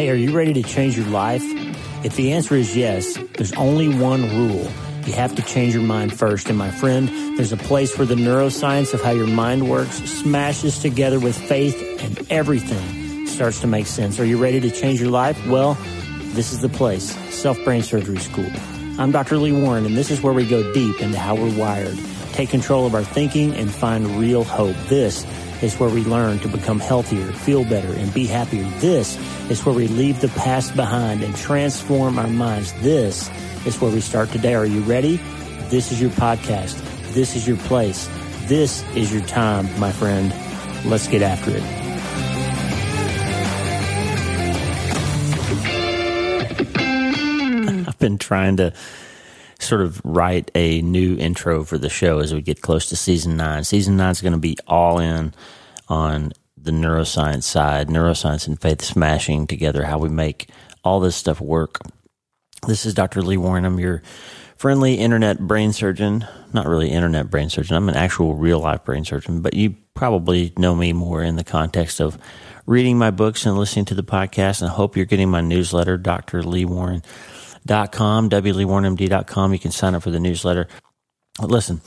Hey, are you ready to change your life? If the answer is yes, there's only one rule. You have to change your mind first. And my friend, there's a place where the neuroscience of how your mind works smashes together with faith and everything starts to make sense. Are you ready to change your life? Well, this is the place, Self Brain Surgery School. I'm Dr. Lee Warren, and this is where we go deep into how we're wired, take control of our thinking, and find real hope. This is where we learn to become healthier, feel better, and be happier. This is where we leave the past behind and transform our minds. This is where we start today. Are you ready? This is your podcast. This is your place. This is your time, my friend. Let's get after it. I've been trying to sort of write a new intro for the show as we get close to season nine. Season nine is going to be all in on the neuroscience side, neuroscience and faith smashing together, how we make all this stuff work. This is Dr. Lee Warren. I'm your friendly internet brain surgeon. Not really internet brain surgeon. I'm an actual real life brain surgeon, but you probably know me more in the context of reading my books and listening to the podcast. And I hope you're getting my newsletter, Dr. Lee Warren wleewarrenmd.com, wleewarrenmd.com. You can sign up for the newsletter. Listen,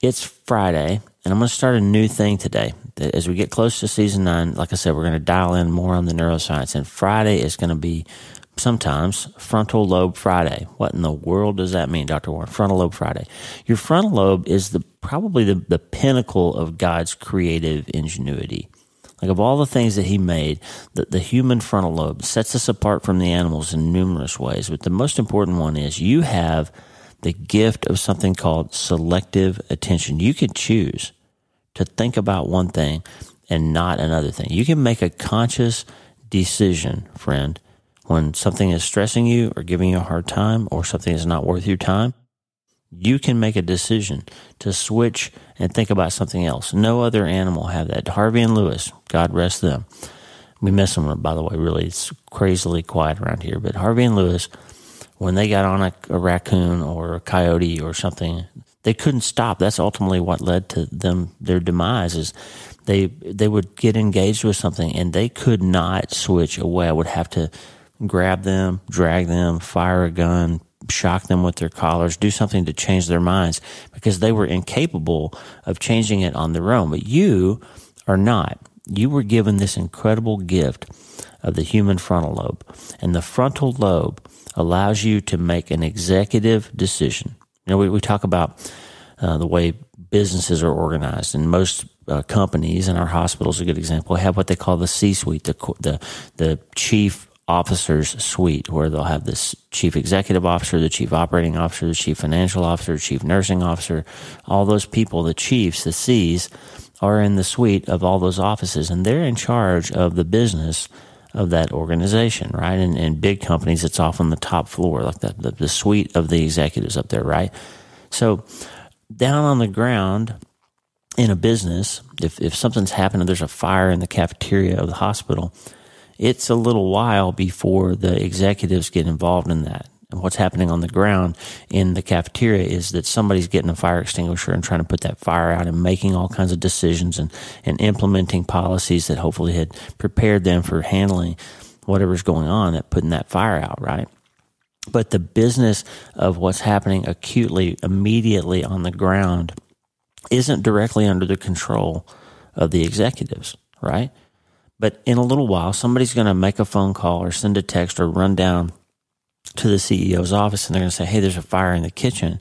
it's Friday, and I'm going to start a new thing today. As we get close to season nine, like I said, we're going to dial in more on the neuroscience, and Friday is going to be sometimes frontal lobe Friday. What in the world does that mean, Dr. Warren? Frontal lobe Friday. Your frontal lobe is the probably the, the pinnacle of God's creative ingenuity. Like of all the things that he made, the, the human frontal lobe sets us apart from the animals in numerous ways. But the most important one is you have the gift of something called selective attention. You can choose to think about one thing and not another thing. You can make a conscious decision, friend, when something is stressing you or giving you a hard time or something is not worth your time you can make a decision to switch and think about something else. No other animal have that. Harvey and Lewis, God rest them. We miss them, by the way, really. It's crazily quiet around here. But Harvey and Lewis, when they got on a, a raccoon or a coyote or something, they couldn't stop. That's ultimately what led to them, their demise is they, they would get engaged with something and they could not switch away. I would have to grab them, drag them, fire a gun, shock them with their collars, do something to change their minds because they were incapable of changing it on their own. But you are not. You were given this incredible gift of the human frontal lobe. And the frontal lobe allows you to make an executive decision. You know, we, we talk about uh, the way businesses are organized, and most uh, companies and our hospitals, a good example, have what they call the C suite, the, the, the chief officers suite where they'll have this chief executive officer, the chief operating officer, the chief financial officer, chief nursing officer, all those people, the chiefs, the C's are in the suite of all those offices and they're in charge of the business of that organization, right? And in big companies, it's often the top floor, like the, the, the suite of the executives up there, right? So down on the ground, in a business, if, if something's happened and there's a fire in the cafeteria of the hospital, it's a little while before the executives get involved in that. And what's happening on the ground in the cafeteria is that somebody's getting a fire extinguisher and trying to put that fire out and making all kinds of decisions and, and implementing policies that hopefully had prepared them for handling whatever's going on that putting that fire out, right? But the business of what's happening acutely, immediately on the ground isn't directly under the control of the executives, right? But in a little while, somebody's going to make a phone call or send a text or run down to the CEO's office and they're going to say, Hey, there's a fire in the kitchen.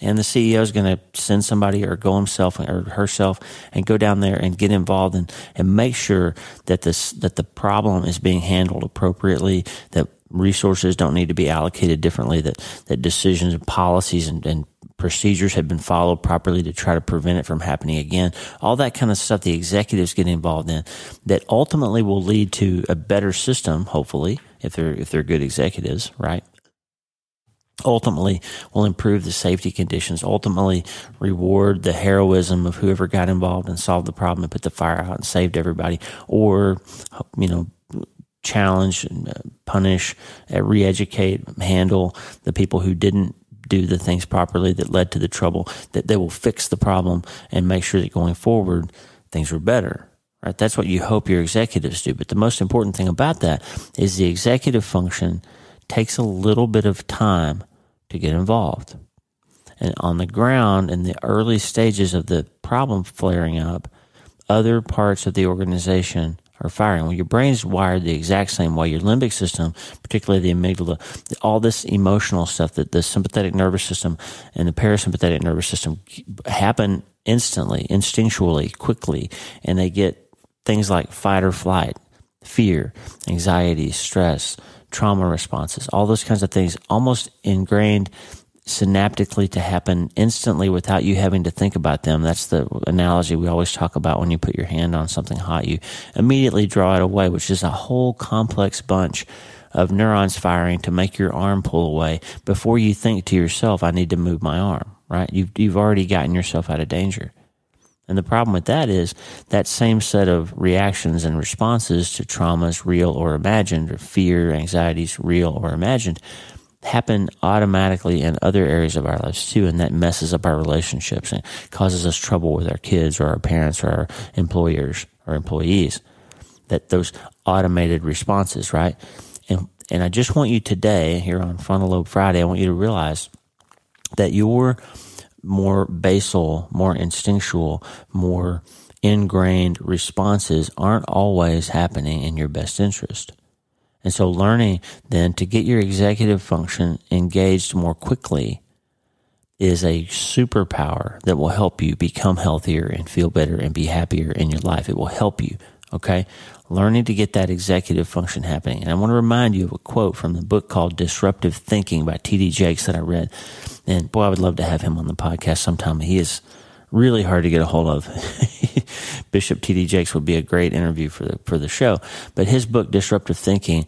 And the CEO is going to send somebody or go himself or herself and go down there and get involved and, and make sure that this, that the problem is being handled appropriately, that resources don't need to be allocated differently, that, that decisions and policies and, and procedures have been followed properly to try to prevent it from happening again. All that kind of stuff the executives get involved in that ultimately will lead to a better system, hopefully, if they're, if they're good executives, right? Ultimately will improve the safety conditions, ultimately reward the heroism of whoever got involved and solved the problem and put the fire out and saved everybody or, you know, challenge, and punish, uh, re-educate, handle the people who didn't do the things properly that led to the trouble, that they will fix the problem and make sure that going forward, things are better, right? That's what you hope your executives do. But the most important thing about that is the executive function takes a little bit of time to get involved. And on the ground, in the early stages of the problem flaring up, other parts of the organization are firing. Well, your brain's wired the exact same way. Your limbic system, particularly the amygdala, all this emotional stuff that the sympathetic nervous system and the parasympathetic nervous system happen instantly, instinctually, quickly, and they get things like fight or flight, fear, anxiety, stress, trauma responses, all those kinds of things almost ingrained synaptically to happen instantly without you having to think about them. That's the analogy we always talk about when you put your hand on something hot. You immediately draw it away, which is a whole complex bunch of neurons firing to make your arm pull away before you think to yourself, I need to move my arm, right? You've, you've already gotten yourself out of danger. And the problem with that is that same set of reactions and responses to traumas, real or imagined, or fear, anxieties, real or imagined, happen automatically in other areas of our lives too, and that messes up our relationships and causes us trouble with our kids or our parents or our employers or employees. That those automated responses, right? And and I just want you today, here on Frontal Lobe Friday, I want you to realize that your more basal, more instinctual, more ingrained responses aren't always happening in your best interest. And so learning then to get your executive function engaged more quickly is a superpower that will help you become healthier and feel better and be happier in your life. It will help you. Okay. Learning to get that executive function happening. And I want to remind you of a quote from the book called Disruptive Thinking by T.D. Jakes that I read. And boy, I would love to have him on the podcast sometime. He is really hard to get a hold of. Bishop T.D. Jakes would be a great interview for the, for the show. But his book, Disruptive Thinking,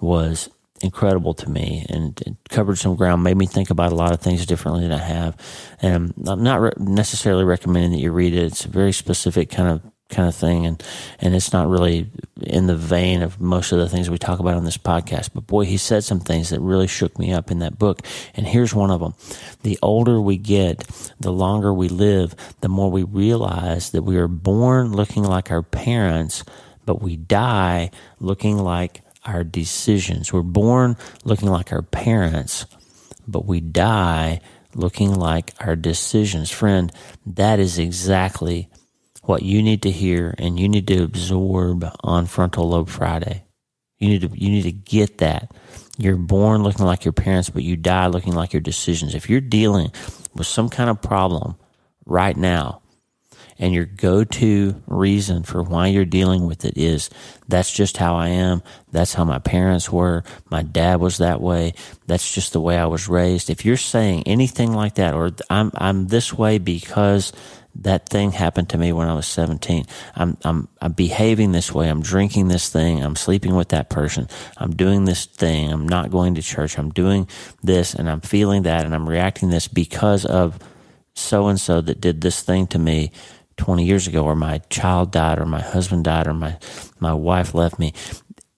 was incredible to me and covered some ground, made me think about a lot of things differently than I have. And I'm not re- necessarily recommending that you read it. It's a very specific kind of kind of thing and and it's not really in the vein of most of the things we talk about on this podcast but boy he said some things that really shook me up in that book and here's one of them. The older we get the longer we live the more we realize that we are born looking like our parents but we die looking like our decisions. We're born looking like our parents but we die looking like our decisions. Friend that is exactly what you need to hear and you need to absorb on frontal lobe Friday. You need to you need to get that. You're born looking like your parents, but you die looking like your decisions. If you're dealing with some kind of problem right now, and your go-to reason for why you're dealing with it is that's just how I am. That's how my parents were. My dad was that way. That's just the way I was raised. If you're saying anything like that, or I'm I'm this way because that thing happened to me when I was 17. I'm, I'm, I'm behaving this way. I'm drinking this thing. I'm sleeping with that person. I'm doing this thing. I'm not going to church. I'm doing this and I'm feeling that and I'm reacting this because of so and so that did this thing to me 20 years ago or my child died or my husband died or my, my wife left me.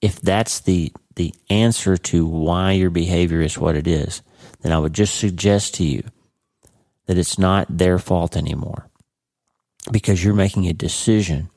If that's the, the answer to why your behavior is what it is, then I would just suggest to you that it's not their fault anymore because you're making a decision.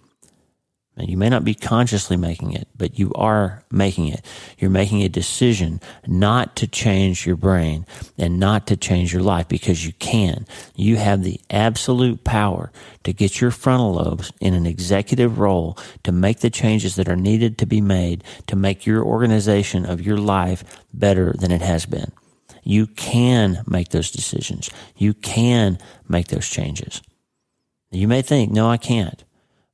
And you may not be consciously making it, but you are making it. You're making a decision not to change your brain and not to change your life because you can. You have the absolute power to get your frontal lobes in an executive role to make the changes that are needed to be made to make your organization of your life better than it has been. You can make those decisions. You can make those changes. You may think, no, I can't.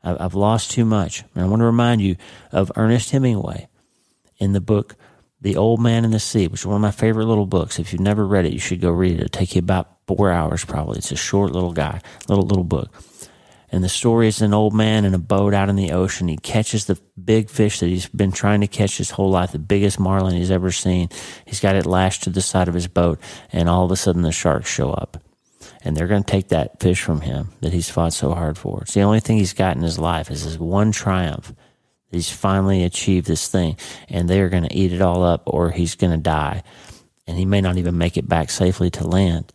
I've lost too much. And I want to remind you of Ernest Hemingway in the book The Old Man and the Sea, which is one of my favorite little books. If you've never read it, you should go read it. It'll take you about four hours probably. It's a short little guy, little little book. And the story is an old man in a boat out in the ocean. He catches the big fish that he's been trying to catch his whole life, the biggest marlin he's ever seen. He's got it lashed to the side of his boat, and all of a sudden the sharks show up and they're going to take that fish from him that he's fought so hard for. It's the only thing he's got in his life is his one triumph. He's finally achieved this thing, and they are going to eat it all up, or he's going to die, and he may not even make it back safely to land.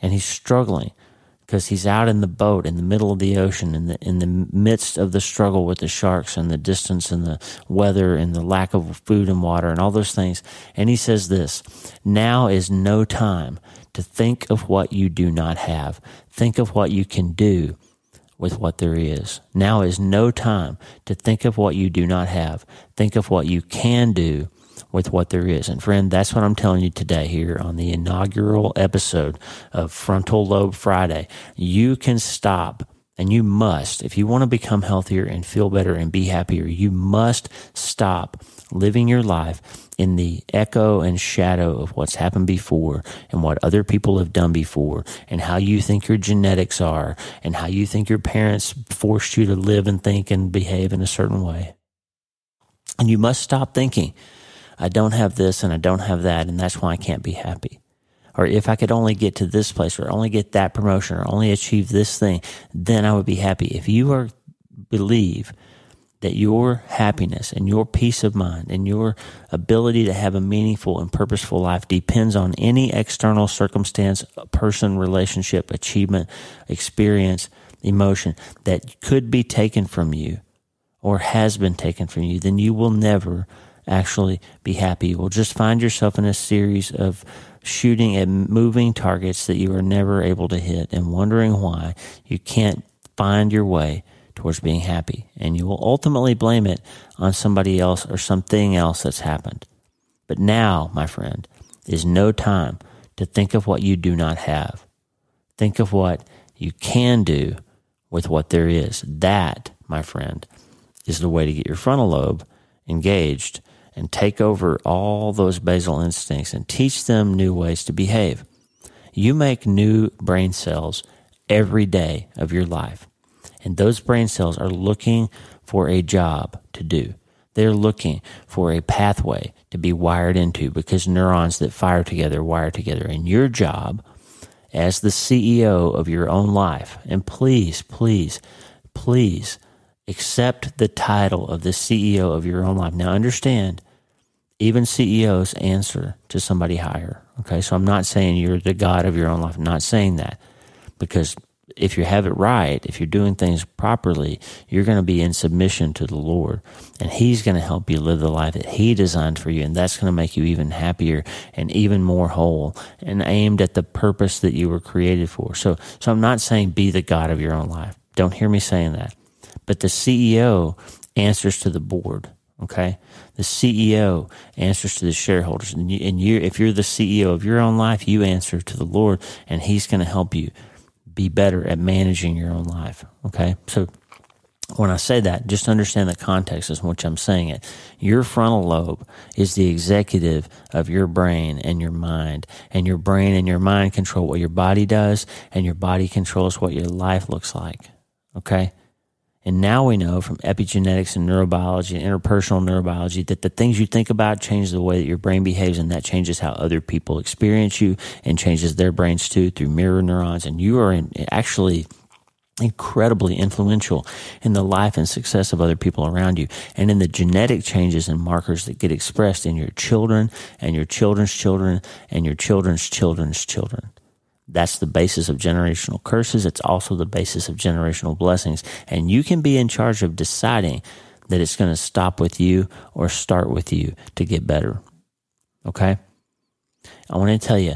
And he's struggling because he's out in the boat in the middle of the ocean in the in the midst of the struggle with the sharks and the distance and the weather and the lack of food and water and all those things and he says this now is no time to think of what you do not have think of what you can do with what there is now is no time to think of what you do not have think of what you can do with what there is. And friend, that's what I'm telling you today here on the inaugural episode of Frontal Lobe Friday. You can stop and you must, if you want to become healthier and feel better and be happier, you must stop living your life in the echo and shadow of what's happened before and what other people have done before and how you think your genetics are and how you think your parents forced you to live and think and behave in a certain way. And you must stop thinking I don't have this and I don't have that, and that's why I can't be happy. Or if I could only get to this place or only get that promotion or only achieve this thing, then I would be happy. If you are believe that your happiness and your peace of mind and your ability to have a meaningful and purposeful life depends on any external circumstance, person, relationship, achievement, experience, emotion that could be taken from you or has been taken from you, then you will never actually be happy. You will just find yourself in a series of shooting at moving targets that you are never able to hit and wondering why you can't find your way towards being happy. And you will ultimately blame it on somebody else or something else that's happened. But now, my friend, is no time to think of what you do not have. Think of what you can do with what there is. That, my friend, is the way to get your frontal lobe engaged and take over all those basal instincts and teach them new ways to behave. You make new brain cells every day of your life. And those brain cells are looking for a job to do. They're looking for a pathway to be wired into because neurons that fire together wire together. And your job as the CEO of your own life, and please, please, please accept the title of the CEO of your own life. Now, understand, even CEOs answer to somebody higher. Okay, so I'm not saying you're the God of your own life. I'm not saying that because if you have it right, if you're doing things properly, you're going to be in submission to the Lord and He's going to help you live the life that He designed for you. And that's going to make you even happier and even more whole and aimed at the purpose that you were created for. So, so I'm not saying be the God of your own life. Don't hear me saying that. But the CEO answers to the board. Okay. The CEO answers to the shareholders. And, you, and you, if you're the CEO of your own life, you answer to the Lord and He's going to help you be better at managing your own life. Okay. So when I say that, just understand the context in which I'm saying it. Your frontal lobe is the executive of your brain and your mind, and your brain and your mind control what your body does, and your body controls what your life looks like. Okay? And now we know from epigenetics and neurobiology and interpersonal neurobiology that the things you think about change the way that your brain behaves, and that changes how other people experience you and changes their brains too through mirror neurons. And you are in, actually incredibly influential in the life and success of other people around you and in the genetic changes and markers that get expressed in your children and your children's children and your children's children's children. That's the basis of generational curses. It's also the basis of generational blessings. And you can be in charge of deciding that it's going to stop with you or start with you to get better. Okay? I want to tell you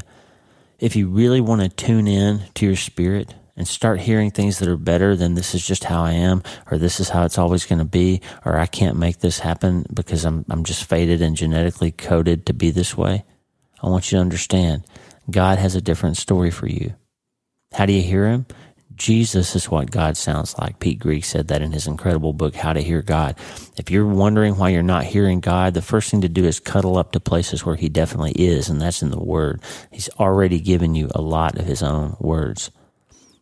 if you really want to tune in to your spirit and start hearing things that are better than this is just how I am or this is how it's always going to be or I can't make this happen because I'm I'm just fated and genetically coded to be this way. I want you to understand God has a different story for you. How do you hear him? Jesus is what God sounds like. Pete Greig said that in his incredible book, How to Hear God. If you're wondering why you're not hearing God, the first thing to do is cuddle up to places where he definitely is, and that's in the Word. He's already given you a lot of his own words.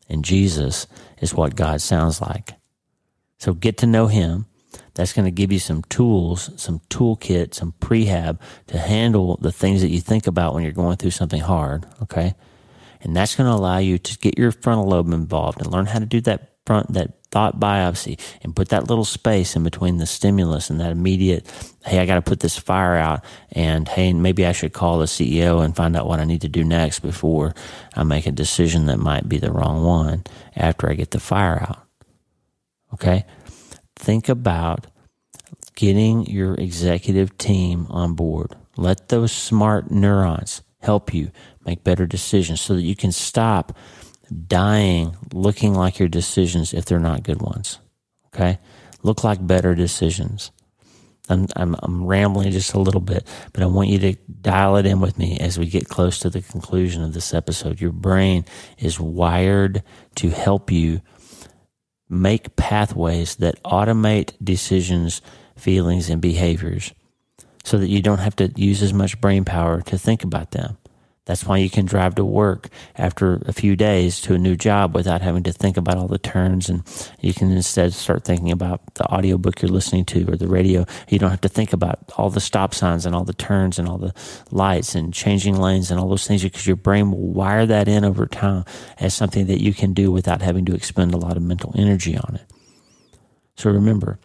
And Jesus is what God sounds like. So get to know him that's going to give you some tools, some toolkit, some prehab to handle the things that you think about when you're going through something hard. Okay. And that's going to allow you to get your frontal lobe involved and learn how to do that front, that thought biopsy and put that little space in between the stimulus and that immediate, hey, I got to put this fire out, and hey, maybe I should call the CEO and find out what I need to do next before I make a decision that might be the wrong one after I get the fire out. Okay? Think about getting your executive team on board. Let those smart neurons help you make better decisions so that you can stop dying looking like your decisions if they're not good ones. Okay? Look like better decisions. I'm, I'm, I'm, rambling just a little bit, but I want you to dial it in with me as we get close to the conclusion of this episode. Your brain is wired to help you make pathways that automate decisions, feelings, and behaviors so that you don't have to use as much brain power to think about them. That's why you can drive to work after a few days to a new job without having to think about all the turns. And you can instead start thinking about the audiobook you're listening to or the radio. You don't have to think about all the stop signs and all the turns and all the lights and changing lanes and all those things because your brain will wire that in over time as something that you can do without having to expend a lot of mental energy on it. So remember,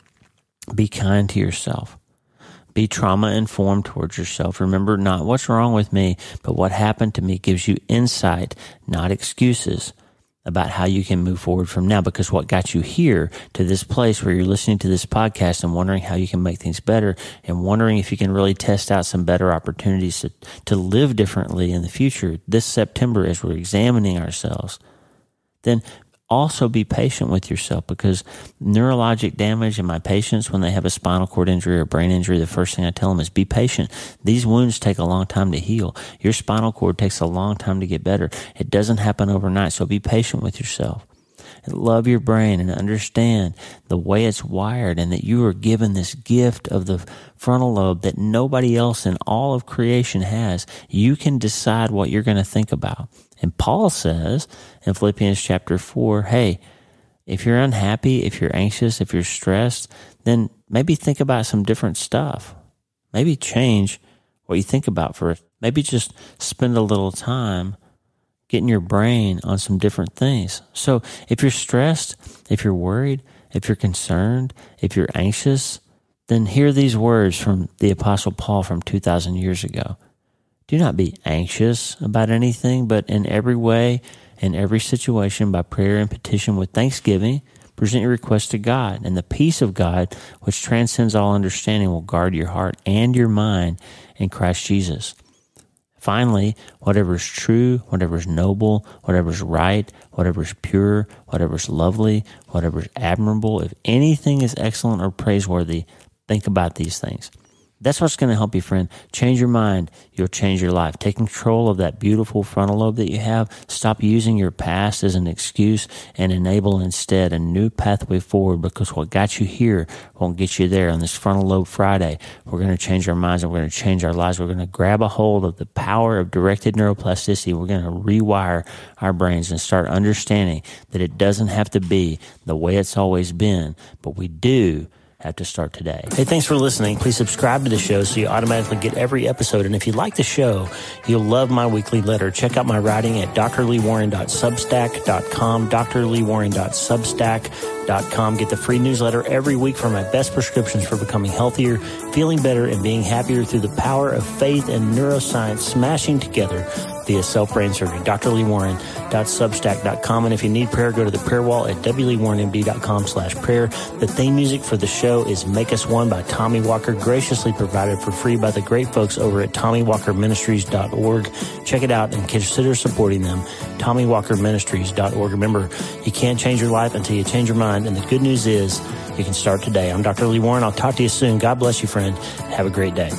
be kind to yourself. Be trauma informed towards yourself. Remember not what's wrong with me, but what happened to me gives you insight, not excuses about how you can move forward from now because what got you here to this place where you're listening to this podcast and wondering how you can make things better and wondering if you can really test out some better opportunities to, to live differently in the future this September as we're examining ourselves, then also be patient with yourself because neurologic damage in my patients when they have a spinal cord injury or brain injury the first thing i tell them is be patient. These wounds take a long time to heal. Your spinal cord takes a long time to get better. It doesn't happen overnight so be patient with yourself. And love your brain and understand the way it's wired and that you are given this gift of the frontal lobe that nobody else in all of creation has. You can decide what you're going to think about and Paul says in Philippians chapter 4 hey, if you're unhappy, if you're anxious, if you're stressed, then maybe think about some different stuff. Maybe change what you think about first. Maybe just spend a little time getting your brain on some different things. So if you're stressed, if you're worried, if you're concerned, if you're anxious, then hear these words from the Apostle Paul from 2,000 years ago. Do not be anxious about anything, but in every way, in every situation, by prayer and petition with thanksgiving, present your request to God. And the peace of God, which transcends all understanding, will guard your heart and your mind in Christ Jesus. Finally, whatever is true, whatever is noble, whatever is right, whatever is pure, whatever is lovely, whatever is admirable, if anything is excellent or praiseworthy, think about these things. That's what's going to help you, friend. Change your mind. You'll change your life. Take control of that beautiful frontal lobe that you have. Stop using your past as an excuse and enable instead a new pathway forward because what got you here won't get you there. On this frontal lobe Friday, we're going to change our minds and we're going to change our lives. We're going to grab a hold of the power of directed neuroplasticity. We're going to rewire our brains and start understanding that it doesn't have to be the way it's always been, but we do have to start today. Hey, thanks for listening. Please subscribe to the show so you automatically get every episode. And if you like the show, you'll love my weekly letter. Check out my writing at drleewarren.substack.com, drleewarren.substack.com. Get the free newsletter every week for my best prescriptions for becoming healthier, feeling better, and being happier through the power of faith and neuroscience smashing together via self-brain surgery. drleewarren.substack.com. And if you need prayer, go to the prayer wall at wleewarrenmd.com slash prayer. The theme music for the show is Make Us One by Tommy Walker, graciously provided for free by the great folks over at TommyWalkerMinistries.org. Check it out and consider supporting them. TommyWalkerMinistries.org. Remember, you can't change your life until you change your mind. And the good news is you can start today. I'm Dr. Lee Warren. I'll talk to you soon. God bless you, friend. Have a great day.